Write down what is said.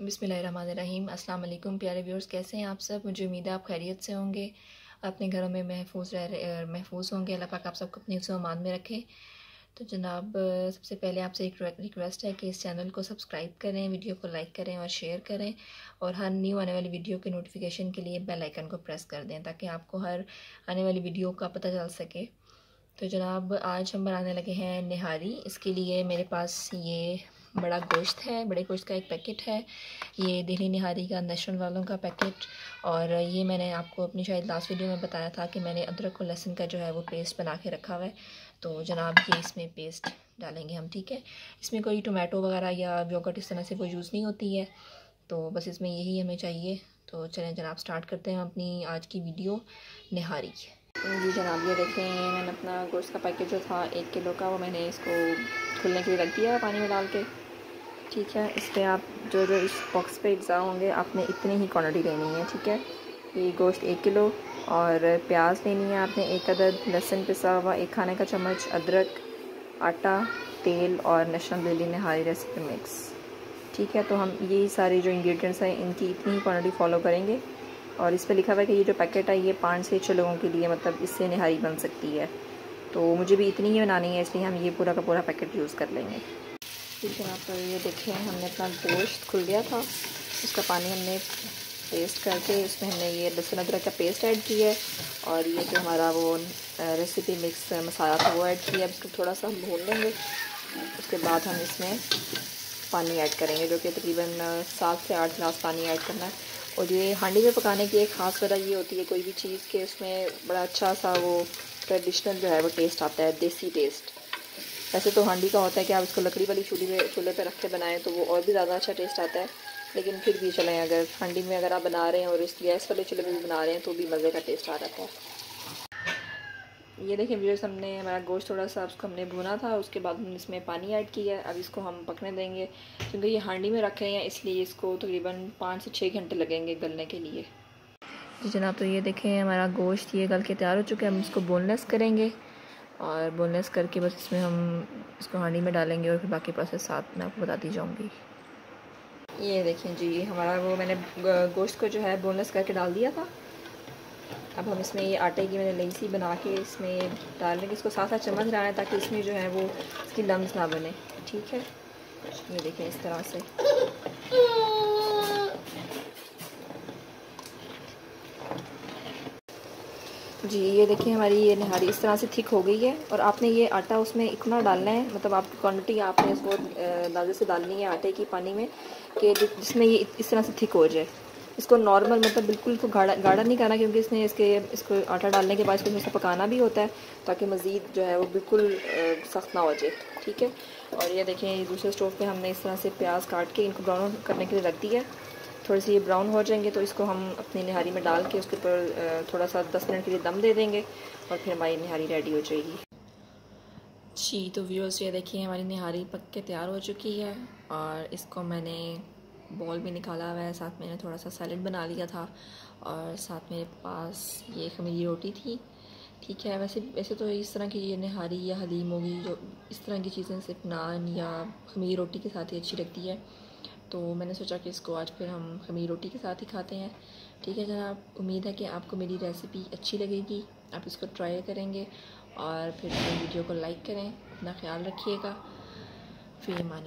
बिसमीम अस्सलाम प्यारे व्यूअर्स, कैसे हैं आप सब? मुझे उम्मीद है आप खैरियत से होंगे। अपने घरों में महफूज रह महफूज होंगे। अल्लाह पाक आप सबको अपनी मान में रखे। तो जनाब सबसे पहले आपसे एक रिक्वेस्ट है कि इस चैनल को सब्सक्राइब करें वीडियो को लाइक करें और शेयर करें और हर न्यू आने वाली वीडियो के नोटिफिकेशन के लिए बेल आइकन को प्रेस कर दें ताकि आपको हर आने वाली वीडियो का पता चल सके। तो जनाब, आज हम बनाने लगे हैं निहारी। इसके लिए मेरे पास ये बड़ा गोश्त है, बड़े गोश्त का एक पैकेट है। ये दिल्ली निहारी का नेशनल वालों का पैकेट और ये मैंने आपको अपनी शायद लास्ट वीडियो में बताया था कि मैंने अदरक और लहसुन का जो है वो पेस्ट बना के रखा हुआ है। तो जनाब, ये इसमें पेस्ट डालेंगे हम, ठीक है? इसमें कोई टोमेटो वगैरह या योगर्ट इस तरह से कोई यूज़ नहीं होती है। तो बस इसमें यही हमें चाहिए। तो चलें जनाब स्टार्ट करते हैं अपनी आज की वीडियो निहारी। जी जनाब, ये देखें, मैंने अपना गोश्त का पैकेट जो था, एक किलो का, वो मैंने इसको खुलने के लिए रख दिया पानी में डाल के। ठीक है, इस पर आप जो जो इस बॉक्स पे एग्ज़ा होंगे, आपने इतनी ही क्वांटिटी लेनी है, ठीक है? ये गोश्त एक किलो, और प्याज लेनी है आपने एक अदद, लहसुन पिसा हुआ एक खाने का चम्मच, अदरक, आटा, तेल, और नेशनल दिल्ली नहारी रेसिपी मिक्स ठीक है तो हम ये सारे जो इंग्रेडिएंट्स हैं, इनकी इतनी ही क्वान्टिटी फॉलो करेंगे। और इस पर लिखा हुआ है कि ये जो पैकेट है ये पाँच से छः लोगों के लिए मतलब इससे नहारी बन सकती है। तो मुझे भी इतनी ही बनानी है, इसलिए हम ये पूरा का पूरा पैकेट यूज़ कर लेंगे। ठीक है पर ये देखें हमने अपना गोश्त खुल गया था। उसका पानी हमने पेस्ट करके, उसमें हमने ये लहसुन अदरक का पेस्ट ऐड किया है। और ये जो हमारा वो रेसिपी मिक्स मसाला था, वो ऐड किया है। इसको थोड़ा सा हम भून लेंगे। उसके बाद हम इसमें पानी ऐड करेंगे, जो कि तकरीबन सात से आठ गिलास पानी ऐड करना है। और ये हांडी में पकाने की एक ख़ास वजह ये होती है, कोई भी चीज़ के उसमें बड़ा अच्छा सा वो ट्रेडिशनल जो है वो टेस्ट आता है, देसी टेस्ट वैसे तो हांडी का होता है कि आप इसको लकड़ी वाली चूल्ही चूल्हे पे रख के बनाएँ तो वो और भी ज़्यादा अच्छा टेस्ट आता है। लेकिन फिर भी चलें, अगर हांडी में अगर आप बना रहे हैं और इस गैस वाले चूल्हे पे भी बना रहे हैं तो भी मज़े का टेस्ट आ जाता है। ये देखिए व्यूअर्स हमने, हमारा गोश्त थोड़ा सा, उसको हमने भुना था, उसके बाद हमने इसमें पानी ऐड किया है। अब इसको हम पकने देंगे, क्योंकि ये हांडी में रखे हैं, इसलिए इसको तकरीबन पाँच से छः घंटे लगेंगे गलने के लिए। जी जनाब तो ये देखें, हमारा गोश्त ये गल के तैयार हो चुके हैं। हम इसको बोनलेस करेंगे और बोनलेस करके बस इसमें हम इसको हांडी में डालेंगे और फिर बाकी प्रोसेस साथ में आपको बताती जाऊँगी। ये देखें जी, हमारा वो मैंने गोश्त को जो है बोनलेस करके डाल दिया था। अब हम इसमें ये आटे की मैंने लेसी बना के इसमें डाल देंगे इसको साथ साथ चम्मच रहा है ताकि इसमें जो है वो इसकी लम्स ना बने। ठीक है? ये देखें इस तरह से। जी, ये देखिए हमारी ये नहारी इस तरह से थिक हो गई है और आपने ये आटा उसमें इतना डालना है मतलब आपकी क्वांटिटी आपने इसको अंदाजे से डालनी है आटे की पानी में कि जिसमें ये इस तरह से थिक हो जाए। इसको नॉर्मल मतलब बिल्कुल इसको गाढ़ा गाढ़ा नहीं करना क्योंकि इसने इसके, इसको आटा डालने के बाद इसको थोड़ा पकाना भी होता है ताकि मज़ीद जो है वो बिल्कुल सख्त ना हो जाए, ठीक है? और ये देखें दूसरे स्टोव पे हमने इस तरह से प्याज काट के इनको ब्राउन करने के लिए रख दिया थोड़ी सी ये ब्राउन हो जाएँगे तो इसको हम अपनी निहारी में डाल के उसके ऊपर थोड़ा सा दस मिनट के लिए दम दे देंगे और फिर हमारी निहारी रेडी हो जाएगी। जी तो व्यूअर्स ये देखिए, हमारी निहारी पक के तैयार हो चुकी है और इसको मैंने बॉल भी निकाला हुआ है, साथ मैंने थोड़ा सा सैलड बना लिया था और साथ मेरे पास ये खमीरी रोटी थी। ठीक है, वैसे वैसे तो इस तरह की ये निहारी या हलीम होगी जो इस तरह की चीज़ें सिर्फ़ नान या खमीरी रोटी के साथ ही अच्छी लगती है। तो मैंने सोचा कि इसको आज फिर हम खमीर रोटी के साथ ही खाते हैं। ठीक है जनाब, उम्मीद है कि आपको मेरी रेसिपी अच्छी लगेगी। आप इसको ट्राई करेंगे और फिर वीडियो को लाइक करें। अपना ख्याल रखिएगा। फ़ी मान